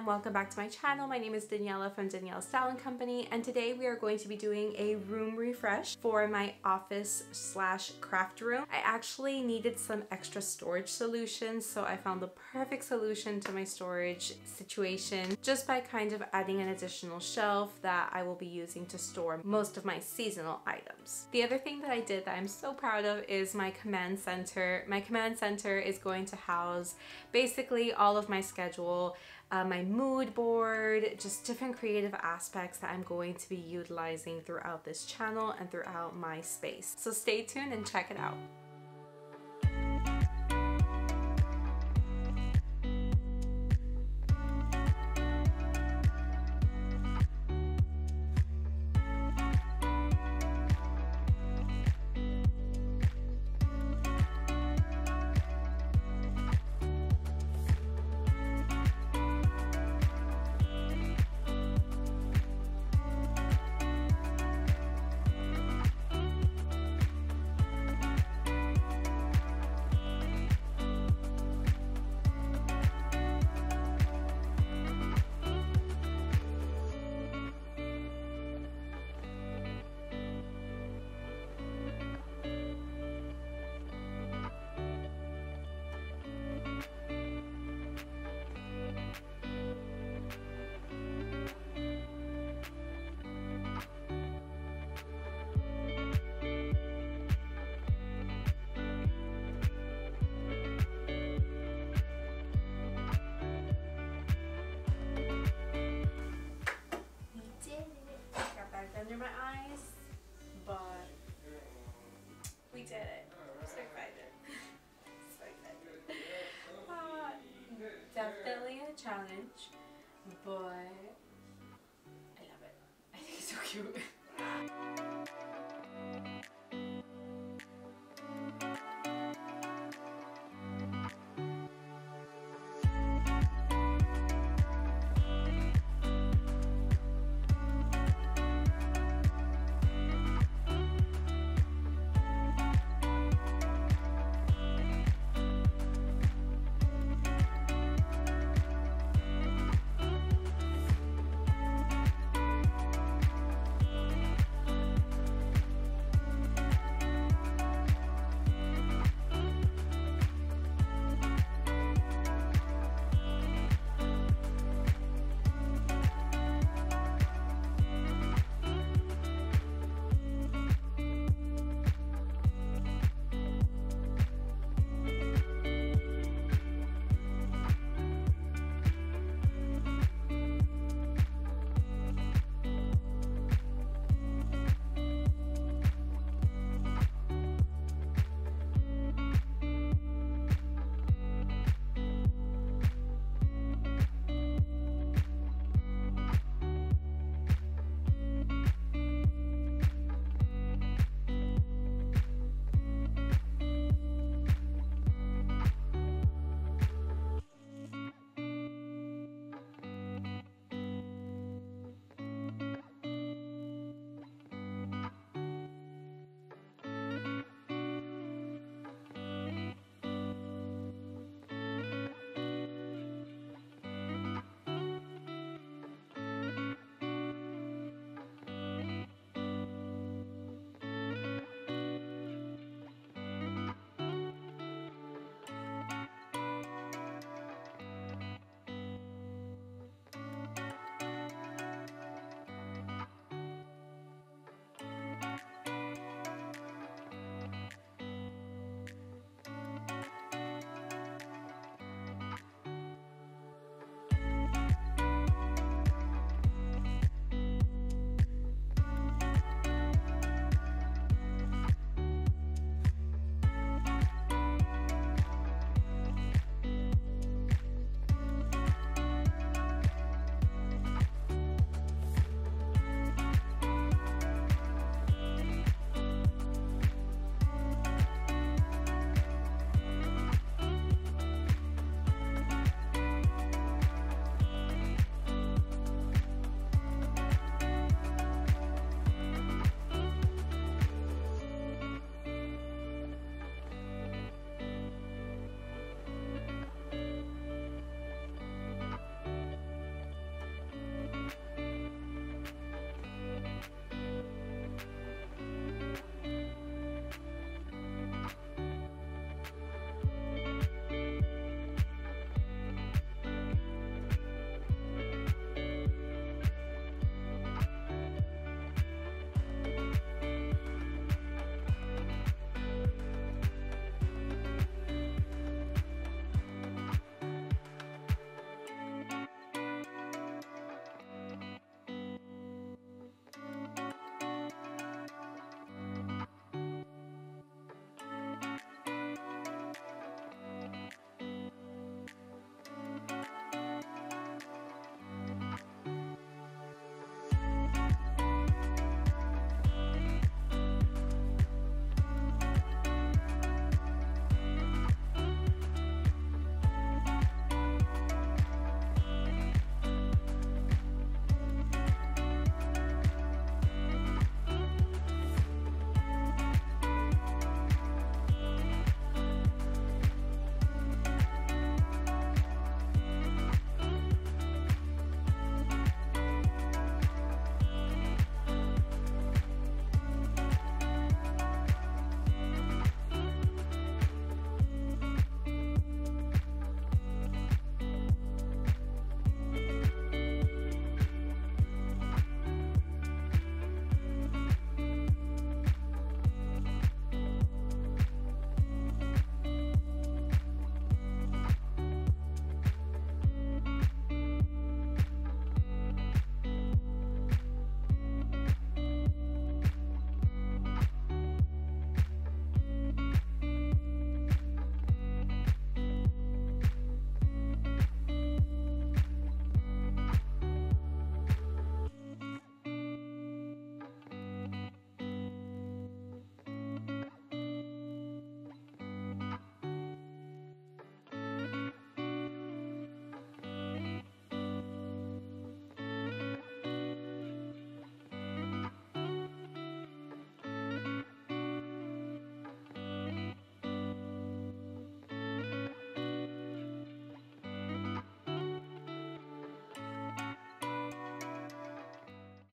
and welcome back to my channel. My name is Daniela from Daniela Style & Company and today we are going to be doing a room refresh for my office slash craft room. I actually needed some extra storage solutions so I found the perfect solution to my storage situation just by kind of adding an additional shelf that I will be using to store most of my seasonal items. The other thing that I did that I'm so proud of is my command center. My command center is going to house basically all of my schedule uh, my mood board, just different creative aspects that I'm going to be utilizing throughout this channel and throughout my space. So stay tuned and check it out. My eyes, but we did it. I'm so excited. so excited. Uh, definitely a challenge, but I love it. I think it's so cute.